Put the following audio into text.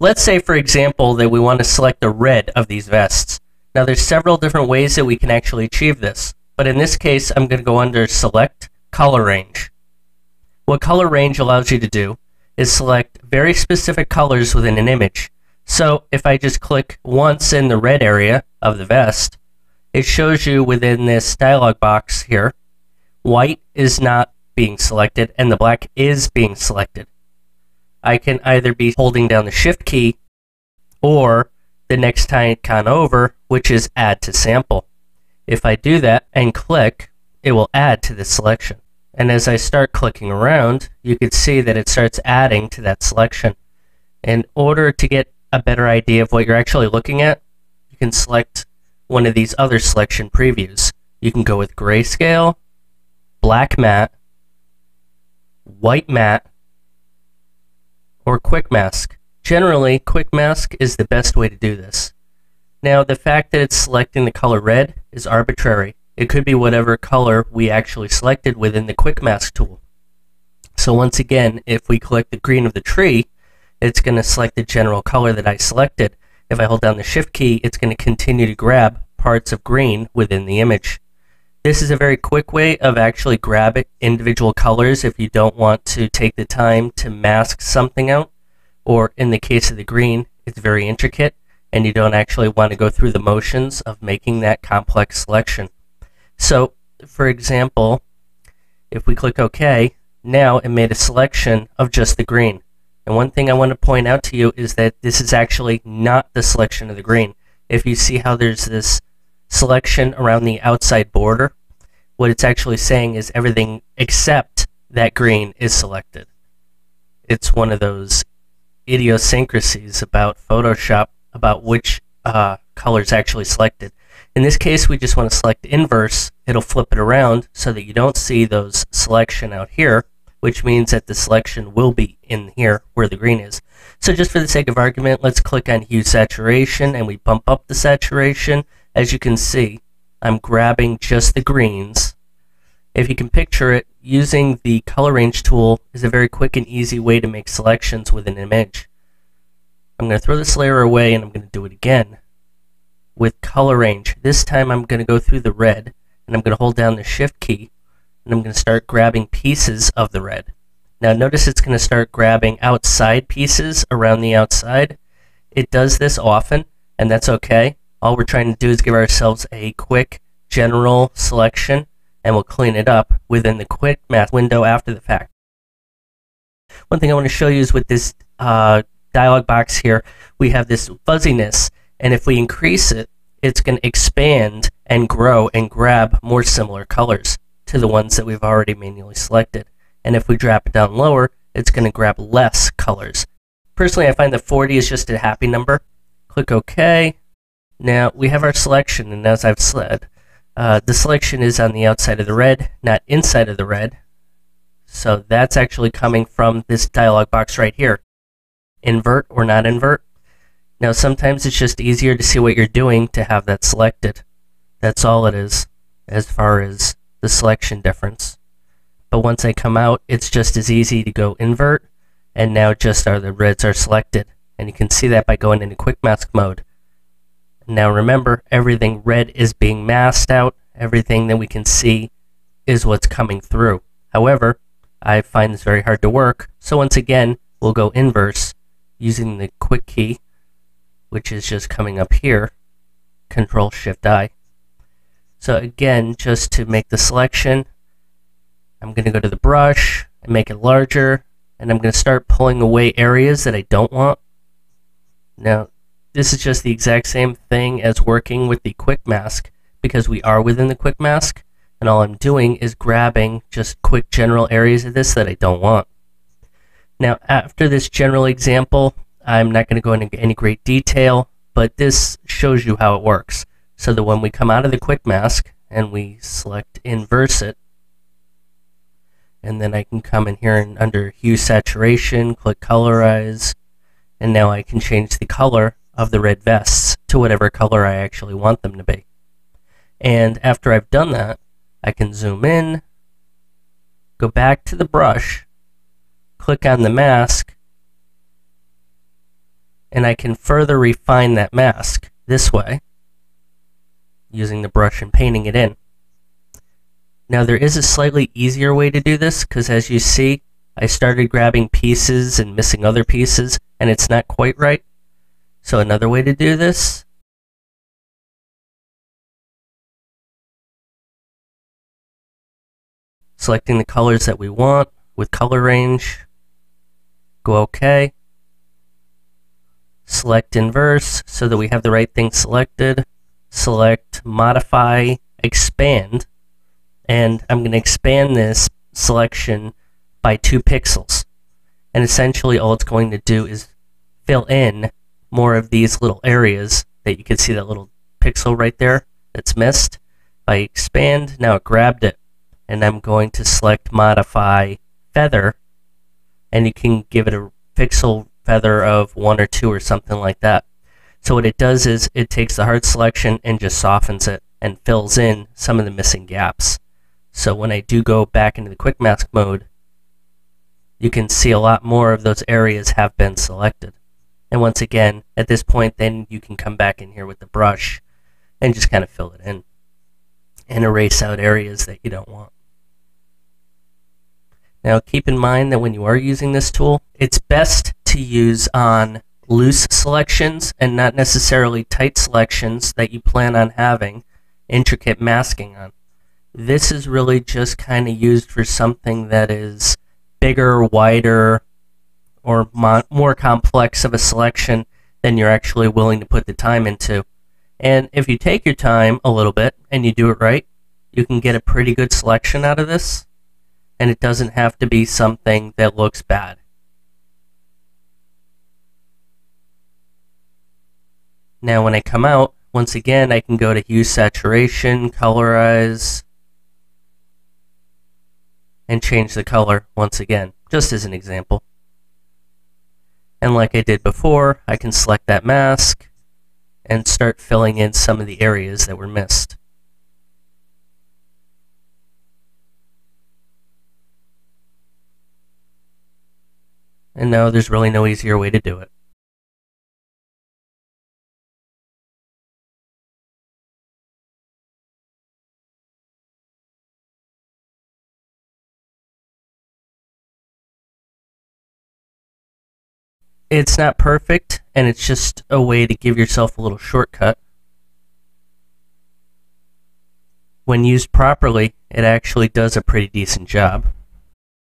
let's say, for example, that we want to select the red of these vests. Now, there's several different ways that we can actually achieve this, but in this case, I'm going to go under Select Color Range. What color range allows you to do is select very specific colors within an image. So if I just click once in the red area of the vest, it shows you within this dialog box here, white is not being selected and the black is being selected. I can either be holding down the shift key or the next icon over, which is add to sample. If I do that and click, it will add to the selection. And as I start clicking around, you can see that it starts adding to that selection. In order to get a better idea of what you're actually looking at, you can select one of these other selection previews. You can go with grayscale, black matte, white matte, or quick mask. Generally, quick mask is the best way to do this. Now, the fact that it's selecting the color red is arbitrary. It could be whatever color we actually selected within the quick mask tool. So once again, if we click the green of the tree, it's going to select the general color that I selected. If I hold down the shift key, it's going to continue to grab parts of green within the image. This is a very quick way of actually grabbing individual colors if you don't want to take the time to mask something out. Or in the case of the green, it's very intricate and you don't actually want to go through the motions of making that complex selection. So, for example, if we click OK, now it made a selection of just the green. And one thing I want to point out to you is that this is actually not the selection of the green. If you see how there's this selection around the outside border, what it's actually saying is everything except that green is selected. It's one of those idiosyncrasies about Photoshop about which uh, color is actually selected. In this case, we just want to select inverse. It'll flip it around so that you don't see those selection out here, which means that the selection will be in here where the green is. So just for the sake of argument, let's click on hue saturation and we bump up the saturation. As you can see, I'm grabbing just the greens. If you can picture it, using the color range tool is a very quick and easy way to make selections with an image. I'm going to throw this layer away and I'm going to do it again with color range. This time I'm going to go through the red and I'm going to hold down the shift key and I'm going to start grabbing pieces of the red. Now notice it's going to start grabbing outside pieces around the outside. It does this often and that's okay. All we're trying to do is give ourselves a quick general selection and we'll clean it up within the quick mask window after the fact. One thing I want to show you is with this uh, dialog box here, we have this fuzziness, and if we increase it, it's going to expand and grow and grab more similar colors to the ones that we've already manually selected. And if we drop it down lower, it's going to grab less colors. Personally, I find that 40 is just a happy number. Click OK. Now, we have our selection, and as I've said, uh, the selection is on the outside of the red, not inside of the red. So that's actually coming from this dialog box right here invert or not invert. Now sometimes it's just easier to see what you're doing to have that selected. That's all it is as far as the selection difference. But once I come out, it's just as easy to go invert and now just are the reds are selected. And you can see that by going into quick mask mode. Now remember, everything red is being masked out. Everything that we can see is what's coming through. However, I find this very hard to work. So once again, we'll go inverse using the quick key, which is just coming up here, Control Shift I. So again, just to make the selection, I'm going to go to the brush and make it larger, and I'm going to start pulling away areas that I don't want. Now, this is just the exact same thing as working with the quick mask, because we are within the quick mask, and all I'm doing is grabbing just quick general areas of this that I don't want. Now, after this general example, I'm not going to go into any great detail, but this shows you how it works. So that when we come out of the quick mask and we select inverse it, and then I can come in here and under hue saturation, click colorize, and now I can change the color of the red vests to whatever color I actually want them to be. And after I've done that, I can zoom in, go back to the brush, click on the mask, And I can further refine that mask this way using the brush and painting it in. Now there is a slightly easier way to do this because as you see, I started grabbing pieces and missing other pieces and it's not quite right. So another way to do this? Selecting the colors that we want with color range, go OK, select inverse so that we have the right thing selected, select modify, expand, and I'm going to expand this selection by two pixels. And essentially all it's going to do is fill in more of these little areas that you can see that little pixel right there that's missed. If I expand, now it grabbed it. And I'm going to select modify feather and you can give it a pixel feather of one or two or something like that. So what it does is it takes the hard selection and just softens it and fills in some of the missing gaps. So when I do go back into the quick mask mode, you can see a lot more of those areas have been selected. And once again, at this point, then you can come back in here with the brush and just kind of fill it in and erase out areas that you don't want. Now keep in mind that when you are using this tool, it's best to use on loose selections and not necessarily tight selections that you plan on having intricate masking on. This is really just kind of used for something that is bigger, wider, or mo- more complex of a selection than you're actually willing to put the time into. And if you take your time a little bit and you do it right, you can get a pretty good selection out of this. And it doesn't have to be something that looks bad. Now when I come out, once again, I can go to hue saturation, colorize, and change the color once again, just as an example. And like I did before, I can select that mask and start filling in some of the areas that were missed. And now there's really no easier way to do it. It's not perfect, and it's just a way to give yourself a little shortcut. When used properly, it actually does a pretty decent job.